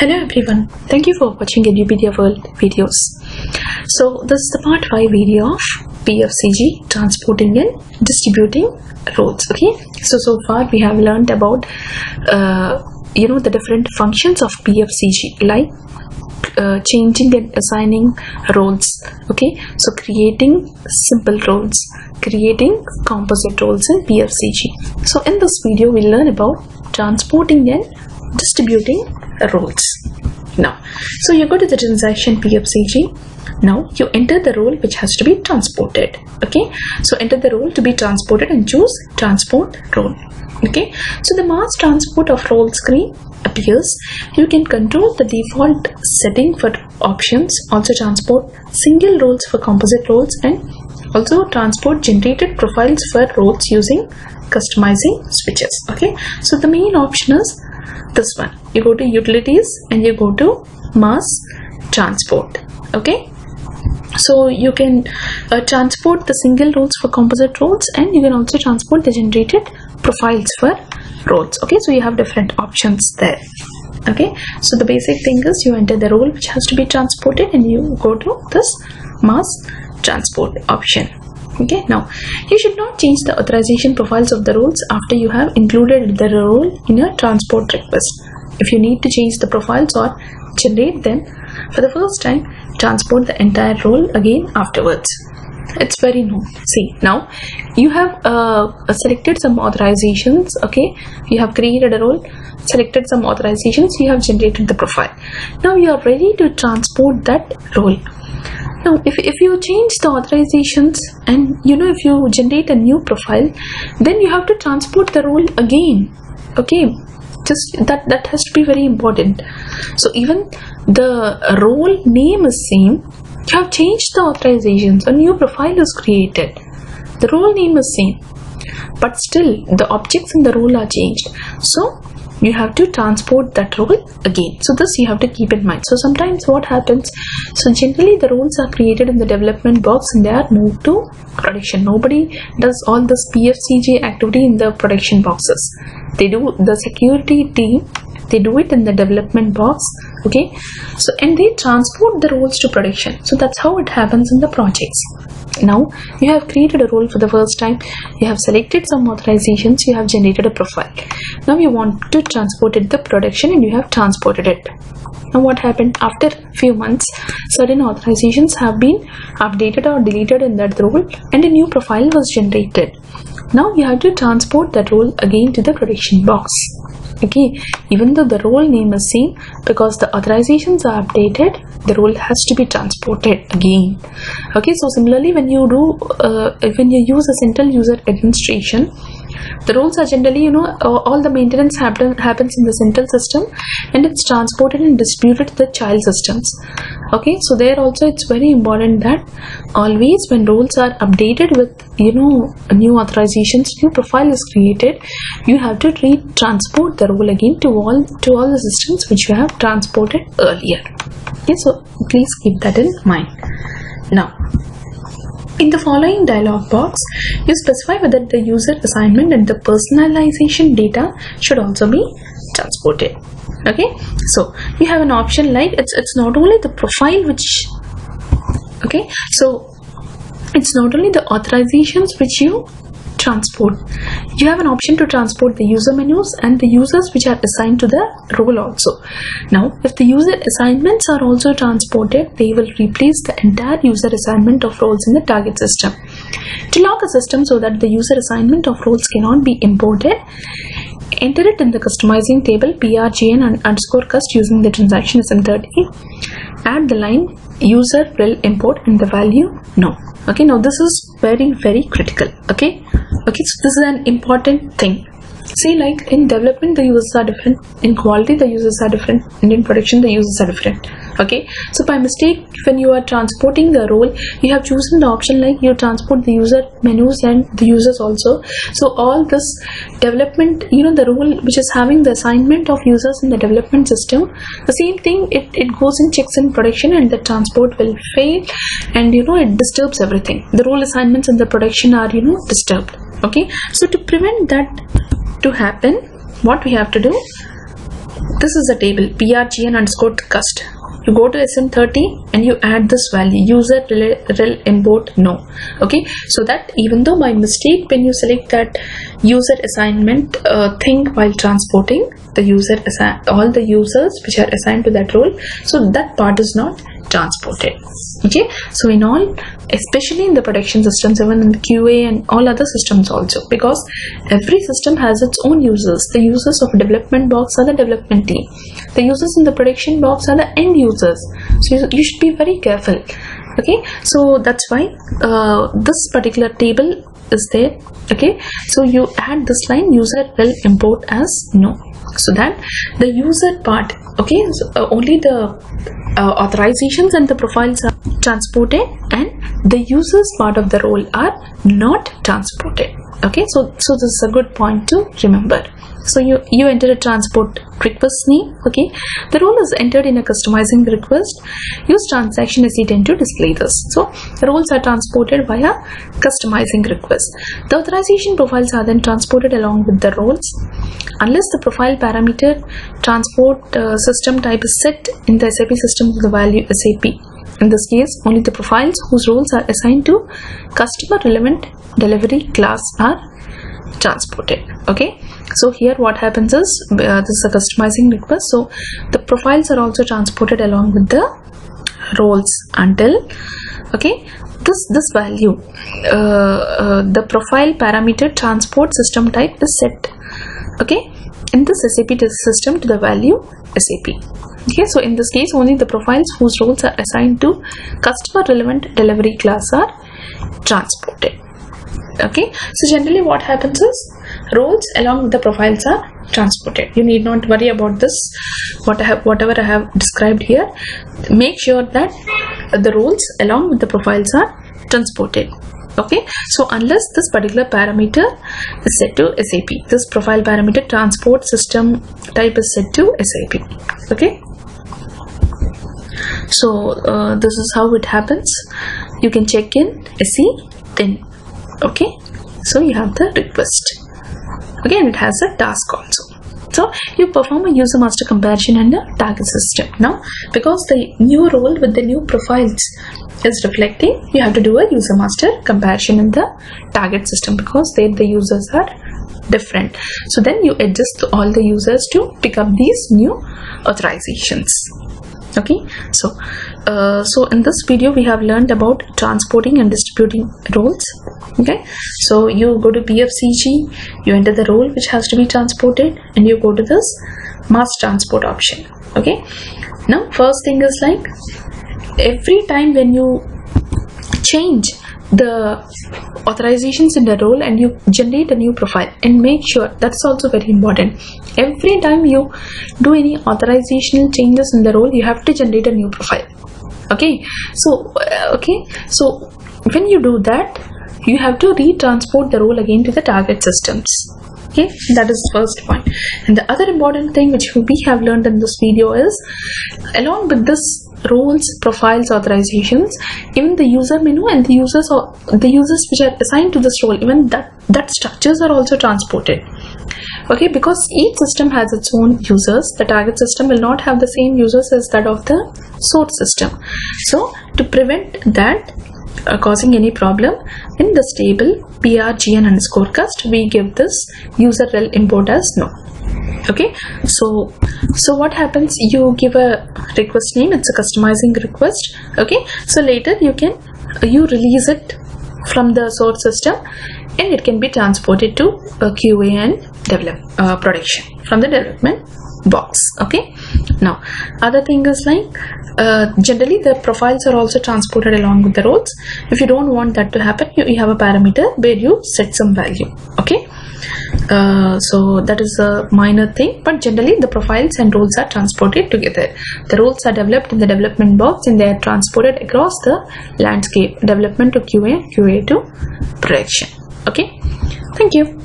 Hello everyone, thank you for watching Edupedia World videos. So this is the part 5 video of PFCG, transporting and distributing roles. Okay, so so far we have learned about uh, you know the different functions of PFCG like uh, changing and assigning roles okay so creating simple roles creating composite roles in pfcg so in this video we'll learn about transporting and distributing roles. Now so you go to the transaction pfcg now you enter the role which has to be transported. Okay? So enter the role to be transported and choose transport role. Okay? So the mass transport of role screen appears. You can control the default setting for options also transport single roles for composite roles and also transport generated profiles for roles using customizing switches. Okay? So the main option is this one. You go to utilities and you go to mass transport. Okay? So you can uh, transport the single roles for composite roles and you can also transport the generated profiles for roles okay? So you have different options there. Okay? So the basic thing is you enter the role which has to be transported and you go to this mass transport option okay now you should not change the authorization profiles of the roles after you have included the role in your transport request. If you need to change the profiles or generate them for the first time transport the entire role again afterwards. It's very known see now you have uh, selected some authorizations okay? You have created a role selected some authorizations you have generated the profile. Now you are ready to transport that role now if, if you change the authorizations and you know if you generate a new profile then you have to transport the role again okay? Just that that has to be very important. So even the role name is same you have changed the authorizations a new profile is created the role name is same but still the objects in the role are changed. So you have to transport that role again. So this you have to keep in mind. So sometimes what happens so generally the roles are created in the development box and they are moved to production. Nobody does all this pfcg activity in the production boxes. They do the security team they do it in the development box okay? So and they transport the roles to production. So that's how it happens in the projects now you have created a role for the first time. You have selected some authorizations. You have generated a profile. Now you want to transport it the production and you have transported it. Now what happened? After few months certain authorizations have been updated or deleted in that role and a new profile was generated. Now you have to transport that role again to the production box okay even though the role name is same because the authorizations are updated the role has to be transported again. Okay so similarly when you do uh, when you use a central user administration the roles are generally you know all the maintenance happen, happens in the central system and it's transported and distributed to the child systems. Okay so there also it's very important that always when roles are updated with you know new authorizations new profile is created you have to re transport the role again to all to all the systems which you have transported earlier. Okay so please keep that in mind. Now in the following dialog box, you specify whether the user assignment and the personalization data should also be transported. Okay, so you have an option like it's it's not only the profile which okay, so it's not only the authorizations which you transport. You have an option to transport the user menus and the users which are assigned to the role also. Now if the user assignments are also transported they will replace the entire user assignment of roles in the target system. To lock a system so that the user assignment of roles cannot be imported enter it in the customizing table prgn and underscore cust using the transaction sm30 add the line user rel import and the value no. Okay now this is very very critical. Okay? Okay so this is an important thing. See like in development the users are different. In quality the users are different. And in production the users are different okay? So by mistake when you are transporting the role you have chosen the option like you transport the user menus and the users also. So all this development you know the role which is having the assignment of users in the development system the same thing it, it goes in checks in production and the transport will fail and you know it disturbs everything. The role assignments in the production are you know disturbed. Okay? So to prevent that to happen what we have to do? This is a table prgn underscore cust you go to sm30 and you add this value. User rel, rel import no. Okay? So that even though by mistake when you select that user assignment uh, thing while transporting the user all the users which are assigned to that role so that part is not transported. Okay? So in all especially in the production systems even in the qa and all other systems also because every system has its own users. The users of development box are the development team the users in the production box are the end users. So you, you should be very careful. Okay? So that's why uh, this particular table is there. Okay? So you add this line user rel import as no. So that the user part okay? So, uh, only the uh, authorizations and the profiles are transported and the users part of the role are not transported okay so so this is a good point to remember. So you you enter a transport request name okay? The role is entered in a customizing request. Use transaction se10 to display this. So the roles are transported via customizing request. The authorization profiles are then transported along with the roles. Unless the profile parameter transport uh, system type is set in the sap system to the value sap in this case only the profiles whose roles are assigned to customer relevant delivery class are transported okay? So here what happens is uh, this is a customizing request. So the profiles are also transported along with the roles until okay? This this value uh, uh, the profile parameter transport system type is set okay? In this sap system to the value sap okay so in this case only the profiles whose roles are assigned to customer relevant delivery class are transported. Okay so generally what happens is roles along with the profiles are transported. You need not worry about this what I have whatever I have described here. Make sure that the roles along with the profiles are transported. Okay so unless this particular parameter is set to SAP this profile parameter transport system type is set to SAP okay so uh, this is how it happens. You can check in SE then okay? So you have the request. Again it has a task also. So you perform a user master comparison and a target system. Now because the new role with the new profiles is reflecting you have to do a user master comparison in the target system because there the users are different. So then you adjust all the users to pick up these new authorizations okay? So uh, so in this video we have learned about transporting and distributing roles okay? So you go to pfcg you enter the role which has to be transported and you go to this mass transport option. Okay? Now first thing is like every time when you change the authorizations in the role and you generate a new profile and make sure that's also very important. Every time you do any authorizational changes in the role you have to generate a new profile. Okay? So uh, okay? So when you do that you have to retransport the role again to the target systems okay that is the first point. And the other important thing which we have learned in this video is along with this roles profiles authorizations even the user menu and the users or the users which are assigned to this role even that that structures are also transported. Okay because each system has its own users the target system will not have the same users as that of the source system. So to prevent that uh, causing any problem in this table prgn underscore cust we give this user rel import as no. Okay? So so what happens? You give a request name it's a customizing request. Okay? So later you can you release it from the source system and it can be transported to a qa and develop uh, production from the development box okay? Now other thing is like uh, generally the profiles are also transported along with the roles if you don't want that to happen you, you have a parameter where you set some value okay? Uh, so that is a minor thing but generally the profiles and roles are transported together. The roles are developed in the development box and they are transported across the landscape development to qa qa to production okay? Thank you